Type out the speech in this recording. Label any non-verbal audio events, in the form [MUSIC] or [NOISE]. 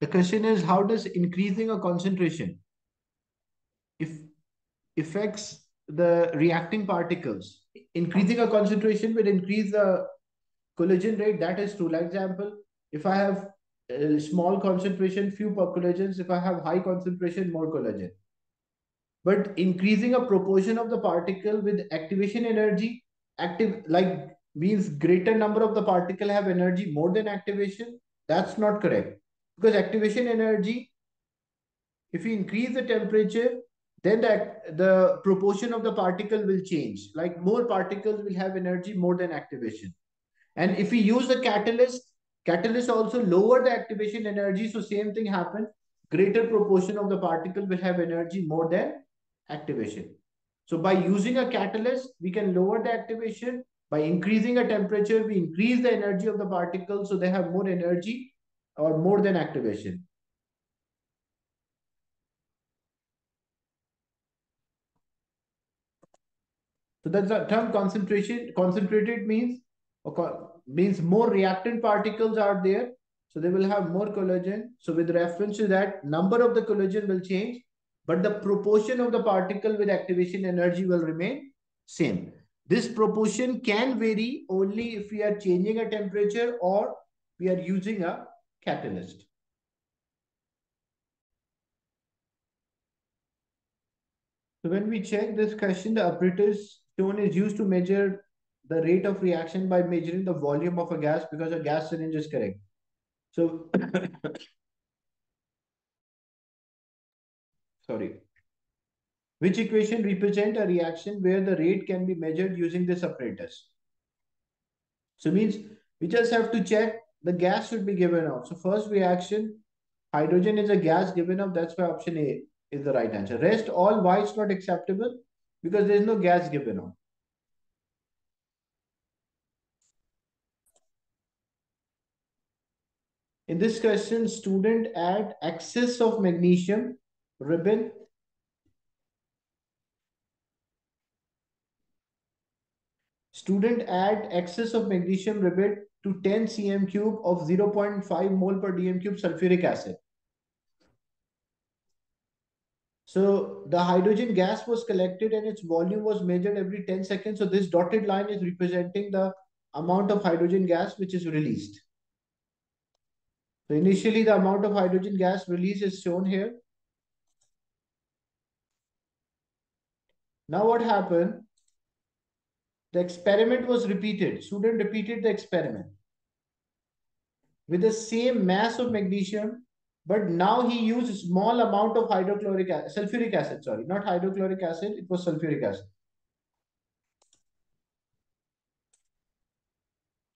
The question is, how does increasing a concentration if affects the reacting particles? Increasing a concentration will increase the collision rate. That is true. Like example, if I have a small concentration, few collisions. If I have high concentration, more collision. But increasing a proportion of the particle with activation energy, active like means greater number of the particle have energy more than activation. That's not correct. Because activation energy, if we increase the temperature, then the, the proportion of the particle will change. Like more particles will have energy more than activation. And if we use the catalyst, catalyst also lower the activation energy. So same thing happens. Greater proportion of the particle will have energy more than activation. So by using a catalyst, we can lower the activation. By increasing a temperature, we increase the energy of the particles so they have more energy or more than activation. So that's the term concentration. Concentrated means means more reactant particles are there. So they will have more collision. So with reference to that, number of the collision will change but the proportion of the particle with activation energy will remain same. This proportion can vary only if we are changing a temperature or we are using a catalyst. So when we check this question, the apparatus shown is used to measure the rate of reaction by measuring the volume of a gas because a gas syringe is correct. So [COUGHS] sorry. Which equation represent a reaction where the rate can be measured using this apparatus? So means we just have to check the gas should be given off. So first reaction, hydrogen is a gas given off. That's why option A is the right answer. Rest all why it's not acceptable because there is no gas given off. In this question, student add excess of magnesium ribbon student add excess of magnesium ribbon to 10 cm cube of 0.5 mole per dm cube sulfuric acid. So the hydrogen gas was collected and its volume was measured every 10 seconds. So this dotted line is representing the amount of hydrogen gas which is released. So initially the amount of hydrogen gas released is shown here. Now what happened? The experiment was repeated. Student repeated the experiment with the same mass of magnesium, but now he used small amount of hydrochloric acid, sulfuric acid, sorry, not hydrochloric acid, it was sulfuric acid.